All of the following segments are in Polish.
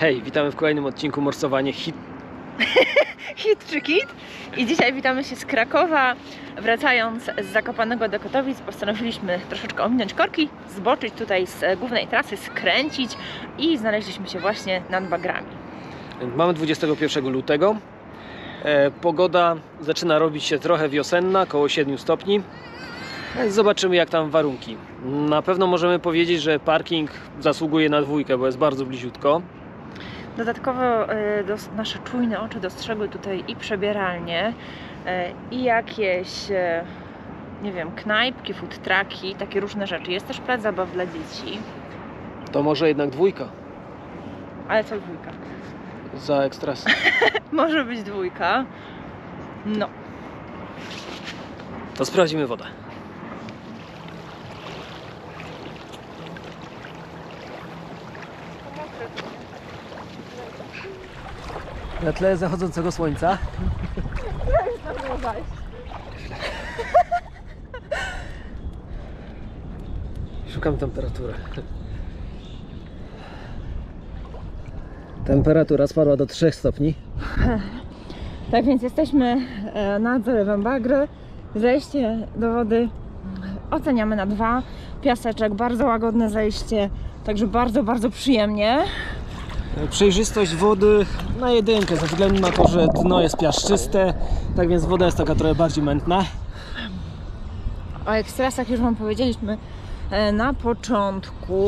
Hej, witamy w kolejnym odcinku Morsowanie Hit. Hit czy kit? I dzisiaj witamy się z Krakowa. Wracając z Zakopanego do Kotowic postanowiliśmy troszeczkę ominąć korki, zboczyć tutaj z głównej trasy, skręcić i znaleźliśmy się właśnie nad bagrami. Mamy 21 lutego. E, pogoda zaczyna robić się trochę wiosenna, około 7 stopni. E, Zobaczymy jak tam warunki. Na pewno możemy powiedzieć, że parking zasługuje na dwójkę, bo jest bardzo bliziutko. Dodatkowo e, nasze czujne oczy dostrzegły tutaj i przebieralnie, e, i jakieś, e, nie wiem, knajpki, food trucki, takie różne rzeczy. Jest też plac zabaw dla dzieci, To może jednak dwójka ale co dwójka? za ekstras. Może być dwójka. No. To sprawdzimy wodę. Na tle zachodzącego słońca Szukam temperatury. Temperatura spadła do 3 stopni. Tak więc jesteśmy e, nad zalewem Bagry. Zejście do wody oceniamy na dwa. Piaseczek, bardzo łagodne zejście, także bardzo, bardzo przyjemnie. Przejrzystość wody na jedynkę, ze względu na to, że dno jest piaszczyste, tak więc woda jest taka trochę bardziej mętna. O ekstrasach już Wam powiedzieliśmy e, na początku.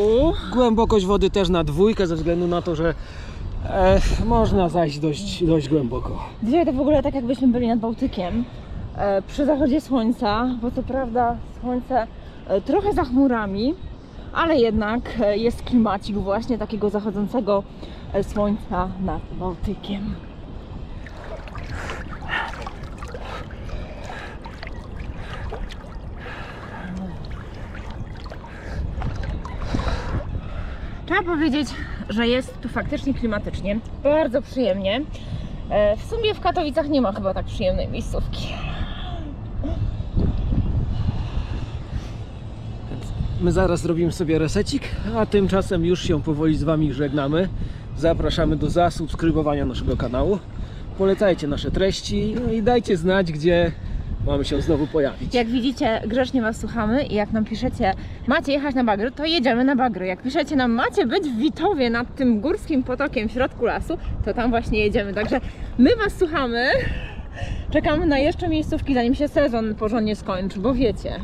Głębokość wody też na dwójkę, ze względu na to, że e, można zajść dość, dość głęboko. Dzisiaj to w ogóle tak jakbyśmy byli nad Bałtykiem e, przy zachodzie słońca, bo co prawda słońce e, trochę za chmurami, ale jednak e, jest klimacik właśnie takiego zachodzącego e, słońca nad Bałtykiem. Trzeba powiedzieć, że jest tu faktycznie klimatycznie, bardzo przyjemnie. E, W sumie w Katowicach nie ma chyba tak przyjemnej miejscówki. My zaraz zrobimy sobie resecik, a tymczasem już się powoli z Wami żegnamy. Zapraszamy do zasubskrybowania naszego kanału. Polecajcie nasze treści no i dajcie znać, gdzie mamy się znowu pojawić. Jak widzicie, grzecznie Was słuchamy i jak nam piszecie, macie jechać na bagry, to jedziemy na bagry. Jak piszecie nam, macie być w Witowie nad tym górskim potokiem w środku lasu, to tam właśnie jedziemy. Także my Was słuchamy. Czekamy na jeszcze miejscówki, zanim się sezon porządnie skończy, bo wiecie.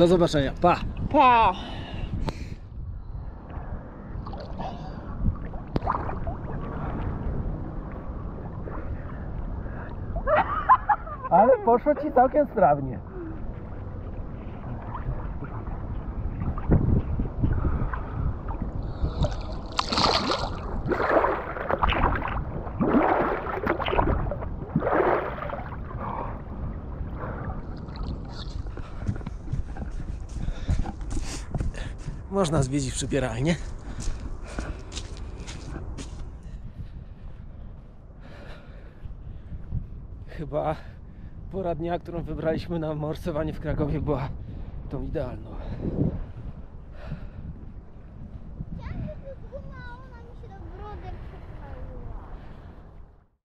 Do zobaczenia. Pa! Pa! Ale poszło Ci całkiem sprawnie. Można zwiedzić przybieralnię. Chyba pora dnia, którą wybraliśmy na morsowanie w Krakowie była tą idealną.